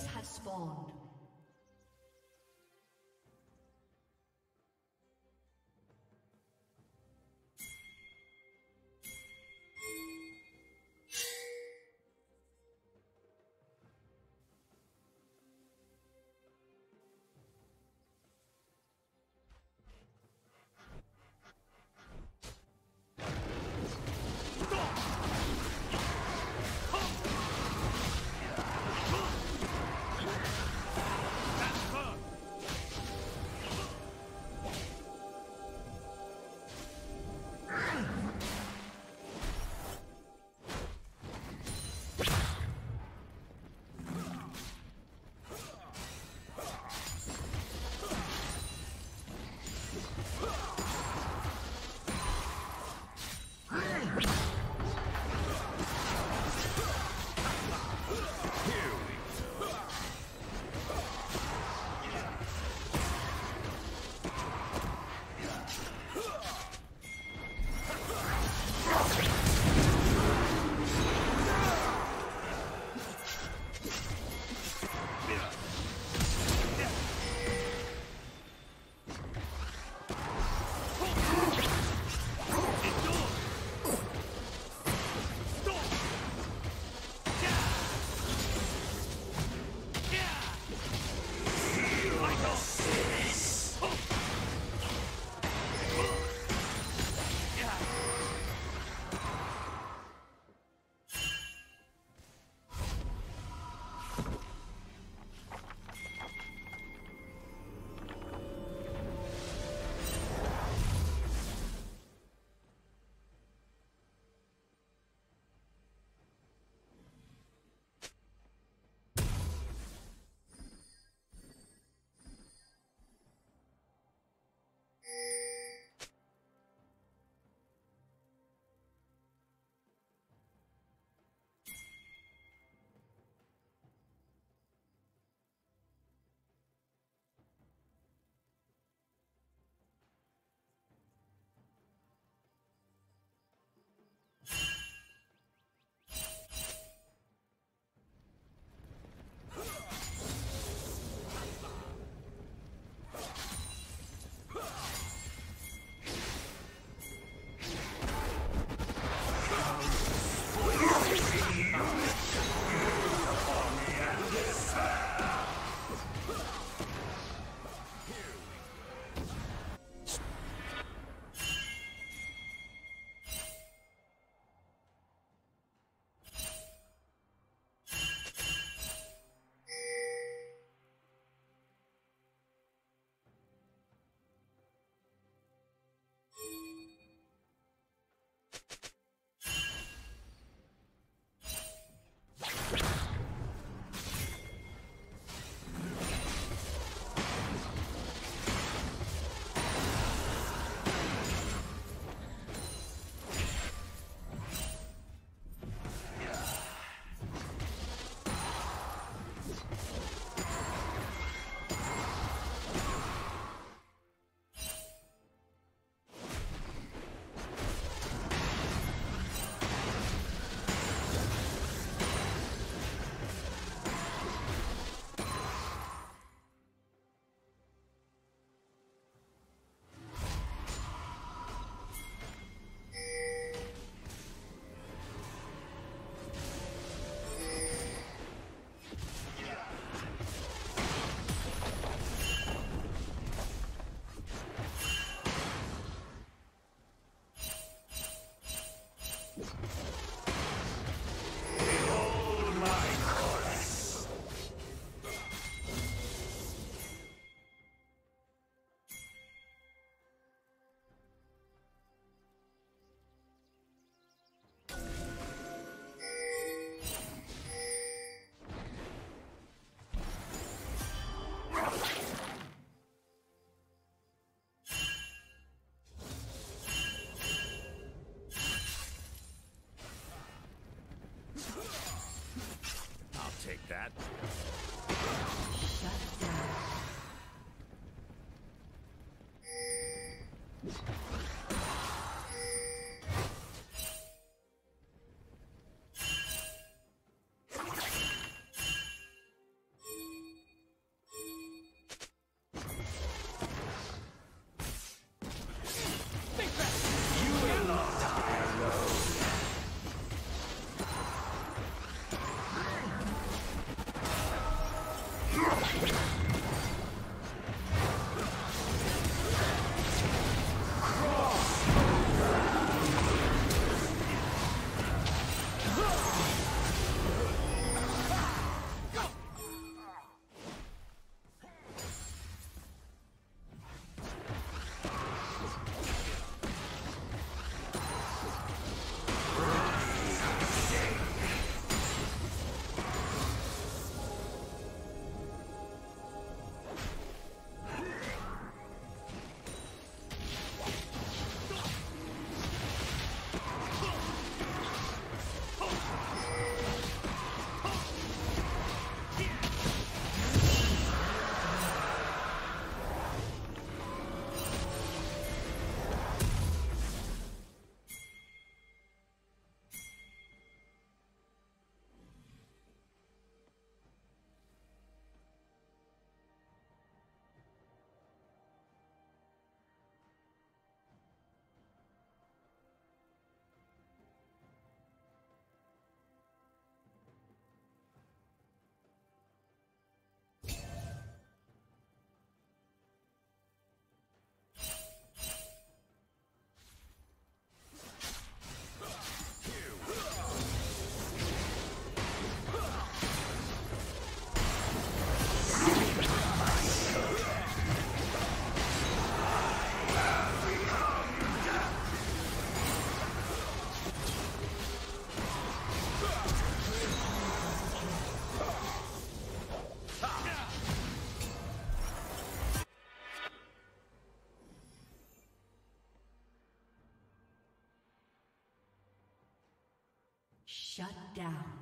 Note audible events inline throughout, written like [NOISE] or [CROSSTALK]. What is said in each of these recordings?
Have spawned. Shut down.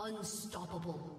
Unstoppable.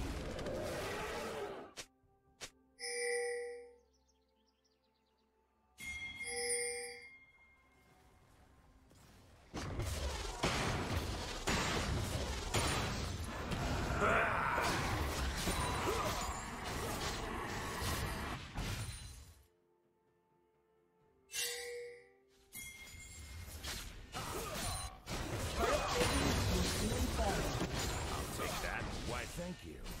Thank you.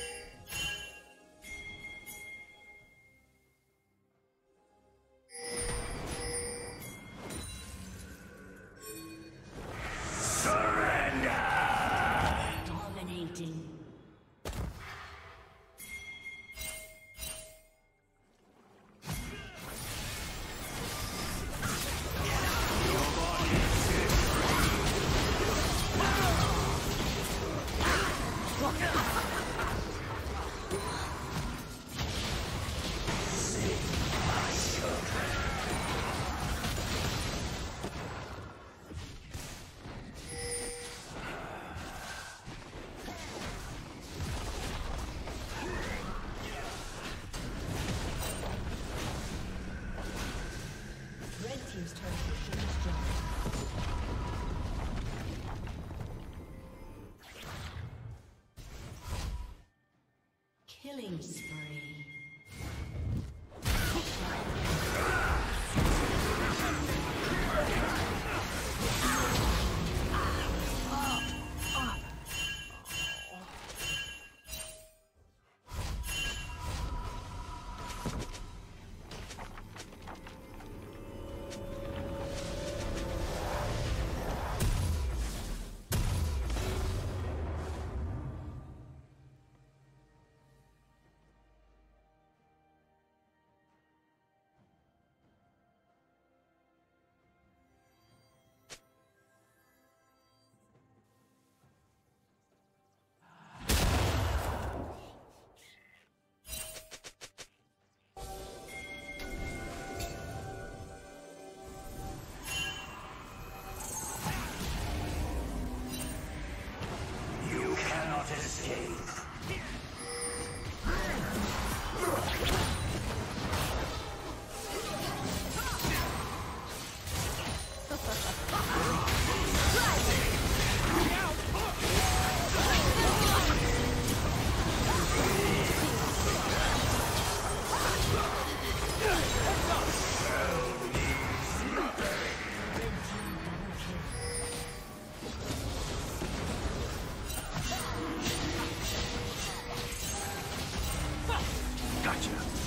Killing Gotcha.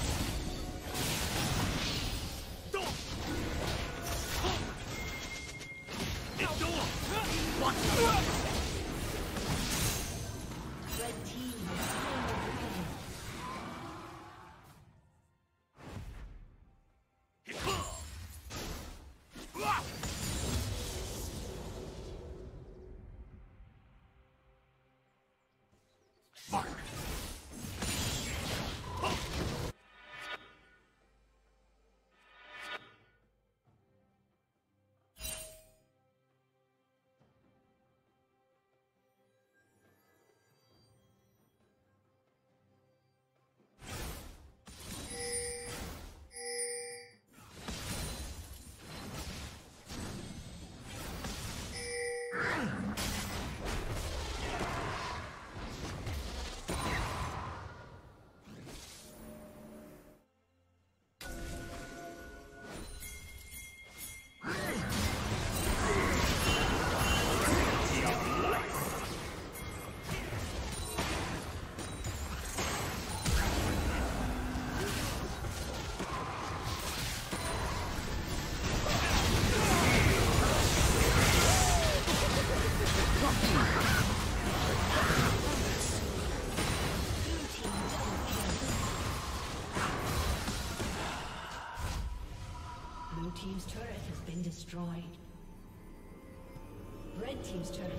Destroyed. Red Team's turret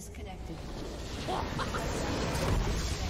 Disconnected. [LAUGHS]